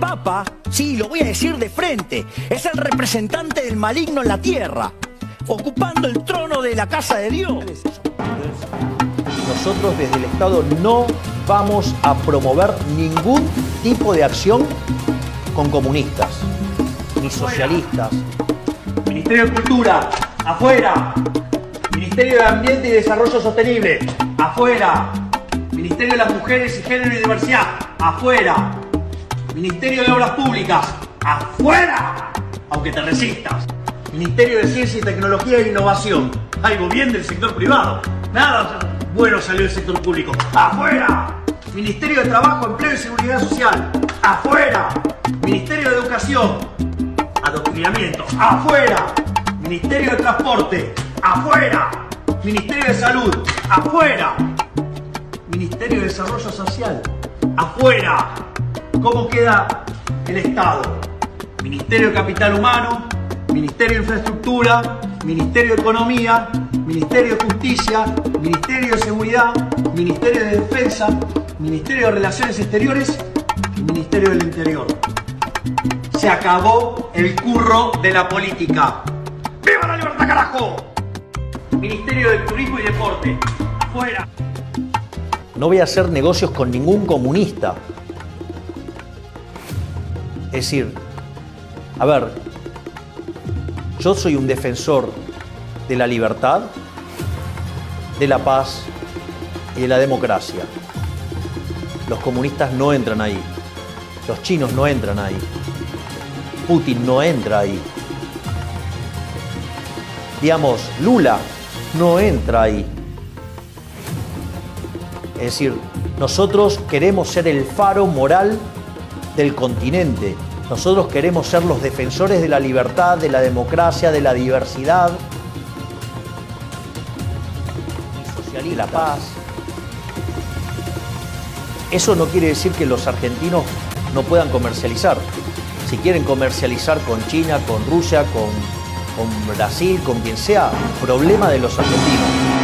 Papa, sí, lo voy a decir de frente, es el representante del maligno en la tierra, ocupando el trono de la casa de Dios. Nosotros desde el Estado no vamos a promover ningún tipo de acción con comunistas, ni socialistas. Ministerio de Cultura, afuera. Ministerio de Ambiente y Desarrollo Sostenible, afuera. Ministerio de las Mujeres y Género y Diversidad, afuera. Ministerio de Obras Públicas, afuera. Aunque te resistas. Ministerio de Ciencia y Tecnología e Innovación, algo bien del sector privado. Nada bueno salió del sector público, afuera. Ministerio de Trabajo, Empleo y Seguridad Social, afuera. Ministerio de Educación, adoctrinamiento, afuera. Ministerio de Transporte, afuera. Ministerio de Salud, afuera. Ministerio de Desarrollo Social, afuera. ¿Cómo queda el Estado? Ministerio de Capital Humano, Ministerio de Infraestructura, Ministerio de Economía, Ministerio de Justicia, Ministerio de Seguridad, Ministerio de Defensa, Ministerio de Relaciones Exteriores y Ministerio del Interior. Se acabó el curro de la política. ¡Viva la libertad, carajo! Ministerio de Turismo y Deporte. Afuera. No voy a hacer negocios con ningún comunista. Es decir, a ver, yo soy un defensor de la libertad, de la paz y de la democracia. Los comunistas no entran ahí. Los chinos no entran ahí. Putin no entra ahí. Digamos, Lula no entra ahí. Es decir, nosotros queremos ser el faro moral del continente. Nosotros queremos ser los defensores de la libertad, de la democracia, de la diversidad, de la paz. Eso no quiere decir que los argentinos no puedan comercializar. Si quieren comercializar con China, con Rusia, con, con Brasil, con quien sea, problema de los argentinos.